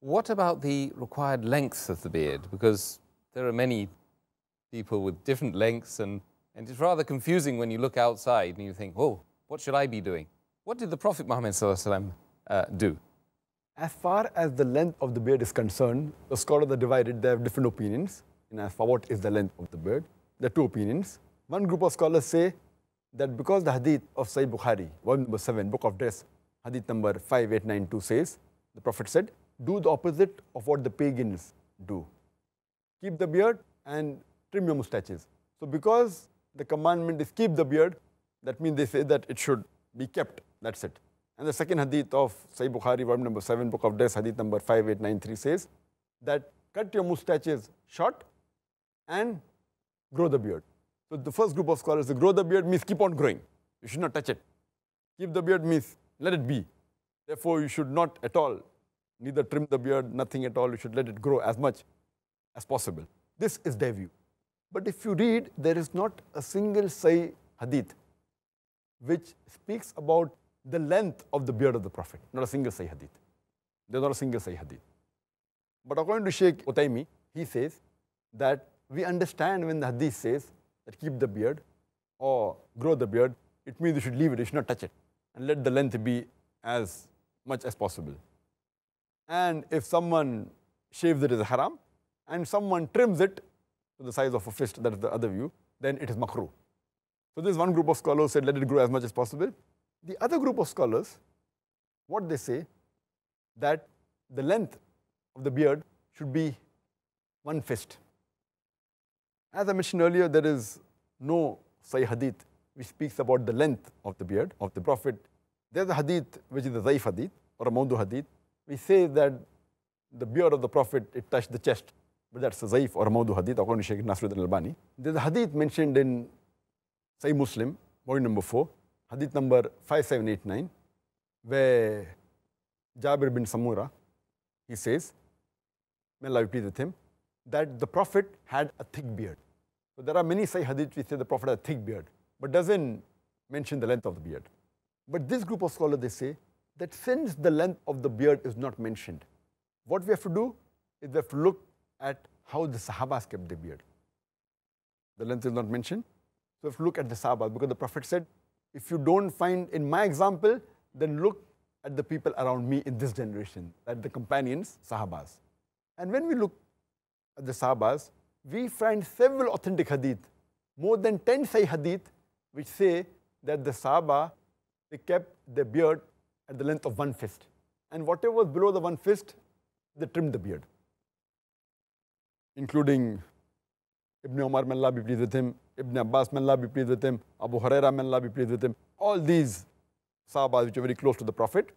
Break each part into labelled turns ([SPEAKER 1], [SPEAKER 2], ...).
[SPEAKER 1] What about the required length of the beard? Because there are many people with different lengths, and, and it's rather confusing when you look outside and you think, oh, what should I be doing? What did the Prophet Muhammad uh, do?
[SPEAKER 2] As far as the length of the beard is concerned, the scholars are divided, they have different opinions. And as for what is the length of the beard, there are two opinions. One group of scholars say that because the hadith of Sahih Bukhari, volume number 7, book of dress, hadith number 5892 says, the Prophet said, do the opposite of what the pagans do. Keep the beard and trim your mustaches. So because the commandment is keep the beard, that means they say that it should be kept. That's it. And the second hadith of Sahih Bukhari, volume number 7, book of dress, hadith number 5893 says that cut your mustaches short and grow the beard. So the first group of scholars say grow the beard means keep on growing. You should not touch it. Keep the beard means let it be. Therefore, you should not at all neither trim the beard, nothing at all. You should let it grow as much as possible. This is their view. But if you read, there is not a single Sahih hadith which speaks about the length of the beard of the Prophet. Not a single Sahih hadith. There's not a single Sahih hadith. But according to Sheikh Utaimi, he says that we understand when the hadith says that keep the beard or grow the beard, it means you should leave it, you should not touch it, and let the length be as much as possible. And if someone shaves it as haram, and someone trims it to the size of a fist, that is the other view, then it is makruh. So this one group of scholars said let it grow as much as possible. The other group of scholars, what they say, that the length of the beard should be one fist. As I mentioned earlier, there is no Sahih hadith which speaks about the length of the beard of the Prophet. There's a hadith which is a Zaif hadith or a Maudu hadith. We say that the beard of the Prophet, it touched the chest. But that's a Zaif or a Maudu hadith according to Shaykh Nasruddin al-Albani. There's a hadith mentioned in Sahih Muslim, volume number 4, hadith number 5789, where Jabir bin Samura, he says, may Allah be pleased with him, that the Prophet had a thick beard. So there are many Sahih hadith which say the Prophet had a thick beard, but doesn't mention the length of the beard. But this group of scholars, they say that since the length of the beard is not mentioned, what we have to do is we have to look at how the Sahabas kept their beard. The length is not mentioned. So we have to look at the Sahabas because the Prophet said, if you don't find in my example, then look at the people around me in this generation, at the companions, Sahabas. And when we look at the Sahabas, we find several authentic hadith, more than 10 Sahih hadith, which say that the Sahaba, they kept their beard at the length of one fist. And whatever was below the one fist, they trimmed the beard. Including Ibn Umar, may Allah be pleased with him, Ibn Abbas, may Allah be pleased with him, Abu Huraira, may Allah be pleased with him. All these Sahabas which are very close to the Prophet,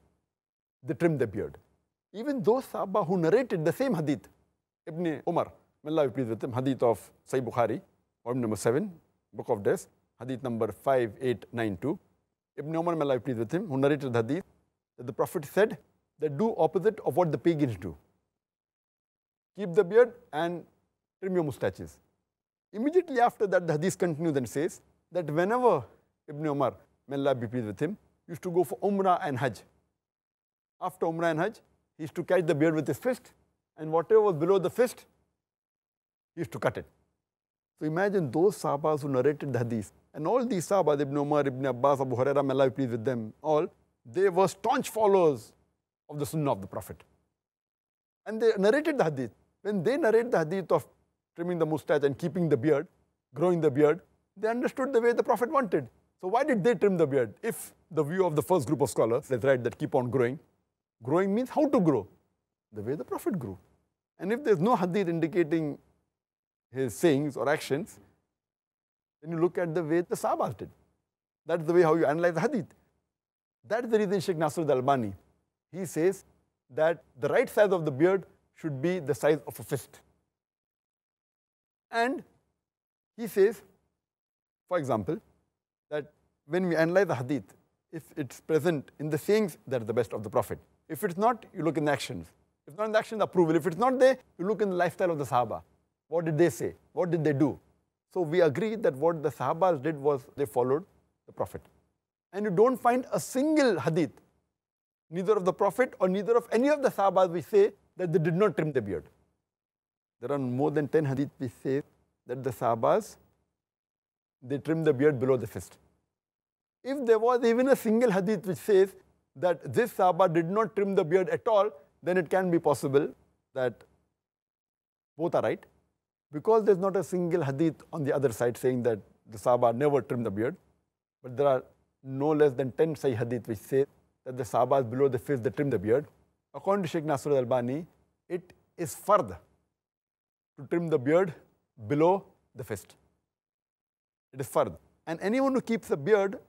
[SPEAKER 2] they trimmed their beard. Even those Sahaba who narrated the same hadith, Ibn Umar, may Allah be pleased with him, hadith of Sahih Bukhari, volume number 7, book of dress, hadith number 5892. Ibn Umar, may Allah be pleased with him, who narrated the hadith, that the Prophet said that do opposite of what the pagans do. Keep the beard and trim your mustaches. Immediately after that, the hadith continues and says that whenever Ibn Umar, may Allah be pleased with him, used to go for Umrah and Hajj. After Umrah and Hajj, he used to catch the beard with his fist and whatever was below the fist, he used to cut it. So imagine those Sahabas who narrated the hadith. And all these Sahabas, Ibn Umar, Ibn Abbas, Abu Hurairah, may Allah be pleased with them, all, they were staunch followers of the Sunnah of the Prophet. And they narrated the hadith. When they narrate the hadith of trimming the mustache and keeping the beard, growing the beard, they understood the way the Prophet wanted. So why did they trim the beard? If the view of the first group of scholars, that's right, that keep on growing, growing means how to grow the way the Prophet grew. And if there's no hadith indicating his sayings or actions, then you look at the way the Sahabas did. That's the way how you analyze the hadith. That's the reason Sheikh Nasr al-Albani, he says that the right size of the beard should be the size of a fist. And he says, for example, that when we analyze the hadith, if it's present in the sayings, that is the best of the Prophet. If it's not, you look in the actions. If not in the action, approval. If it's not there, you look in the lifestyle of the Sahaba. What did they say? What did they do? So we agree that what the Sahabas did was they followed the Prophet. And you don't find a single hadith, neither of the Prophet or neither of any of the Sahabas, we say that they did not trim the beard. There are more than 10 hadith which say that the Sahabas, they trim the beard below the fist. If there was even a single hadith which says that this Sahaba did not trim the beard at all, then it can be possible that both are right. Because there's not a single hadith on the other side saying that the Sahaba never trimmed the beard, but there are no less than 10 Sahih hadith which say that the Sahabas below the fist, they trim the beard. According to Sheikh Nasr al-Albani, it is fard to trim the beard below the fist. It is fard. And anyone who keeps a beard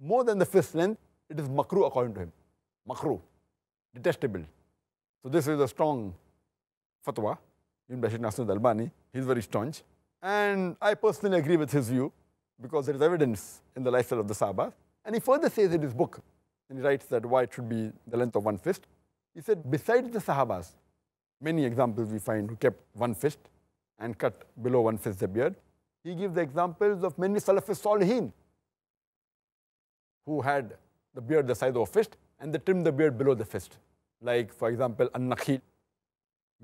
[SPEAKER 2] more than the fist length, it is makruh according to him. Makruh, detestable. So this is a strong fatwa in Bashir Nasr al-Albani. He's very staunch. And I personally agree with his view because there is evidence in the lifestyle of the Sahaba. And he further says in his book, and he writes that why it should be the length of one fist. He said, besides the Sahabas, many examples we find who kept one fist and cut below one fist the beard. He gives the examples of many Salaf-us-Salihin who had the beard the size of a fist and they trimmed the beard below the fist. Like, for example, An-Nakha'i.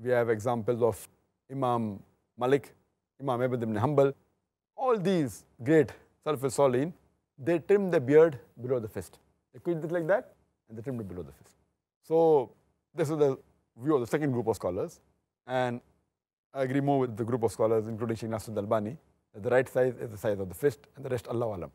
[SPEAKER 2] We have examples of Imam Malik, Imam ibn Hanbal. All these great Salaf-us-Salihin, they trim the beard below the fist. They quit it like that and they trimmed it below the fist. So this is the view of the second group of scholars. And I agree more with the group of scholars, including Sheikh Nasr al-Albani, that the right size is the size of the fist and the rest Allah Alam.